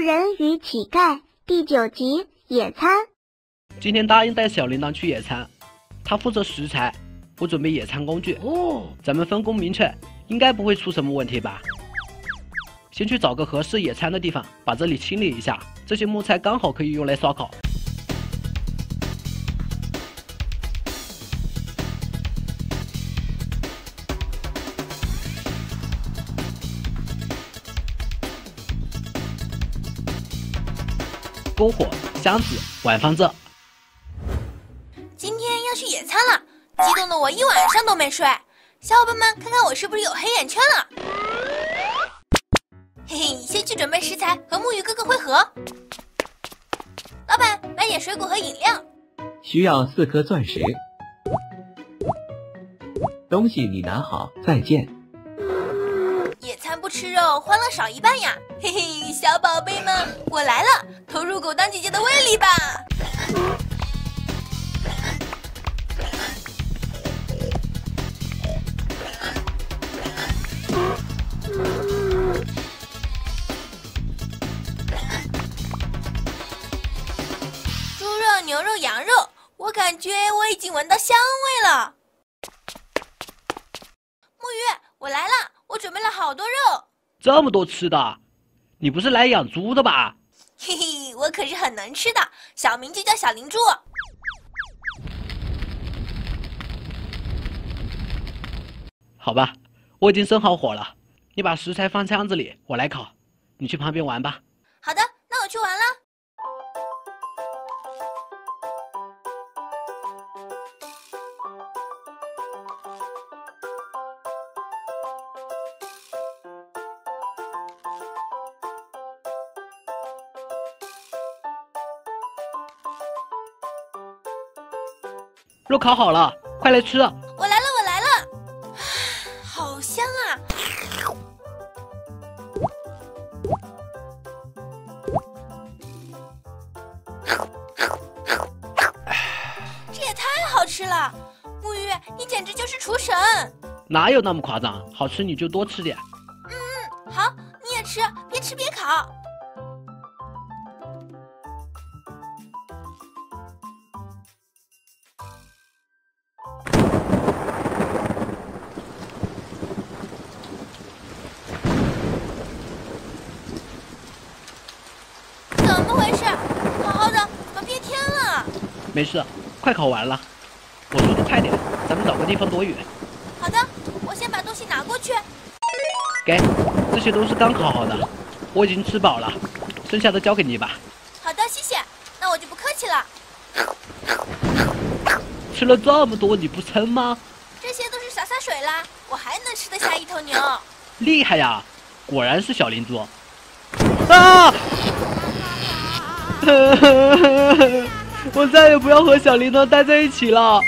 人与乞丐第九集野餐。今天答应带小铃铛去野餐，他负责食材，我准备野餐工具。哦，咱们分工明确，应该不会出什么问题吧？先去找个合适野餐的地方，把这里清理一下。这些木材刚好可以用来烧烤。篝火、箱子，晚放这。今天要去野餐了，激动的我一晚上都没睡。小伙伴们，看看我是不是有黑眼圈了？嘿嘿，先去准备食材，和木鱼哥哥会合。老板，买点水果和饮料。需要四颗钻石。东西你拿好，再见。野餐不吃肉，欢乐少一半呀！嘿嘿，小宝贝们，我来了，狗当姐姐的胃里吧！猪肉、牛肉、羊肉，我感觉我已经闻到香味了。木鱼，我来了，我准备了好多肉。这么多吃的，你不是来养猪的吧？嘿嘿，我可是很能吃的，小名就叫小灵珠。好吧，我已经生好火了，你把食材放箱子里，我来烤。你去旁边玩吧。好的，那我去玩了。肉烤好了，快来吃！我来了，我来了，好香啊！这也太好吃了，木鱼，你简直就是厨神！哪有那么夸张？好吃你就多吃点。嗯嗯，好，你也吃，边吃边烤。没事，快烤完了。我速度快点，咱们找个地方躲雨。好的，我先把东西拿过去。给，这些都是刚烤好的，我已经吃饱了，剩下的交给你吧。好的，谢谢。那我就不客气了。吃了这么多，你不撑吗？这些都是洒洒水啦，我还能吃得下一头牛。厉害呀，果然是小灵珠。啊！我再也不要和小铃铛待在一起了。